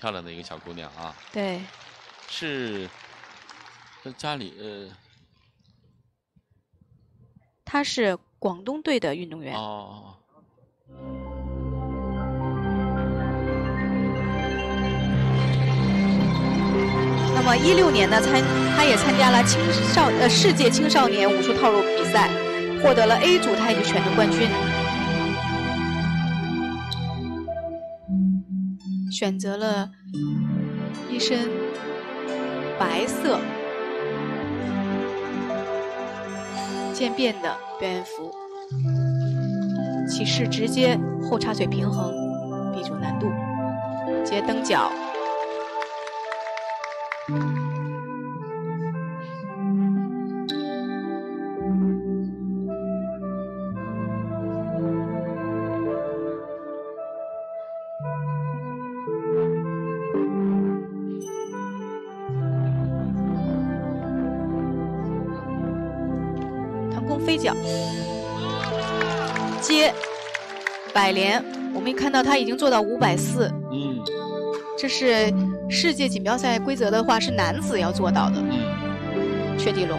漂亮的一个小姑娘啊。对，是家里呃，她是广东队的运动员。哦。那么一六年呢，参她也参加了青少呃世界青少年武术套路比赛，获得了 A 组太极拳的冠军。选择了一身白色渐变的表演服，起势直接后插腿平衡，B 组难度，接蹬脚。空飞脚，接百连，我们看到他已经做到五百四。嗯。这是世界锦标赛规则的话，是男子要做到的。嗯，雀地龙。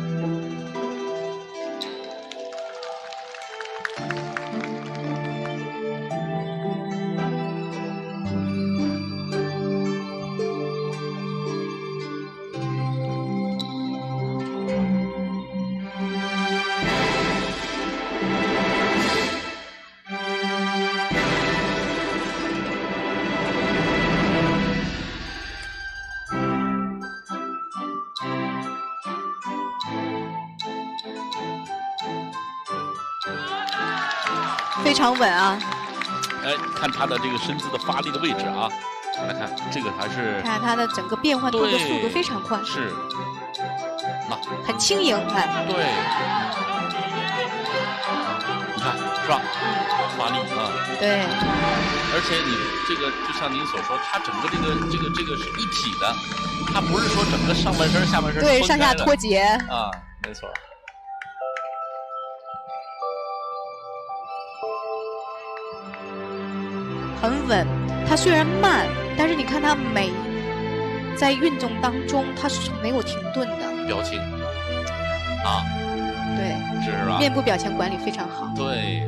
非常稳啊！哎，看他的这个身姿的发力的位置啊，来看这个还是看他的整个变换动作速度非常快，是，那。很轻盈，看对，你看是吧？发力啊，对，而且你这个就像您所说，他整个这个这个这个是一体的，他不是说整个上半身下半身对上下脱节。啊，没错。很稳，它虽然慢，但是你看它每在运动当中，它是没有停顿的。表情啊，对，是吧？面部表情管理非常好。对。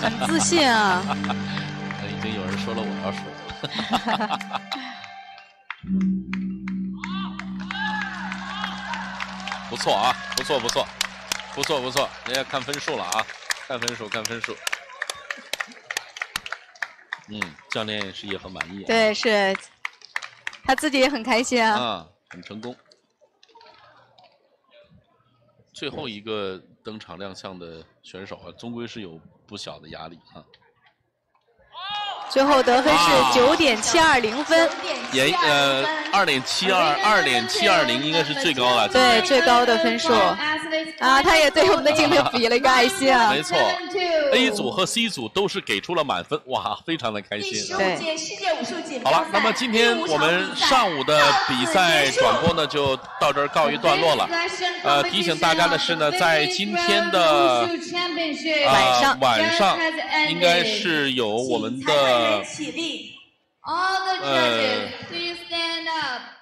很自信啊！已经有人说了我要说。不错啊，不错不错，不错不错，人家看分数了啊，看分数看分数。嗯，教练是也很满意。对，是，他自己也很开心啊。啊，很成功。最后一个登场亮相的选手啊，终归是有不小的压力啊。最后得分是九点七二零分，也呃二点七二二点七二零应该是最高了。对，最高的分数。啊，他也对我们的镜头比了一个爱心啊。没错，A 组和 C 组都是给出了满分，哇，非常的开心。对。好了，那么今天我们上午的比赛转播呢，就到这儿告一段落了。呃，提醒大家的是呢，在今天的晚上晚上应该是有我们的。，All the judges, uh. please stand up.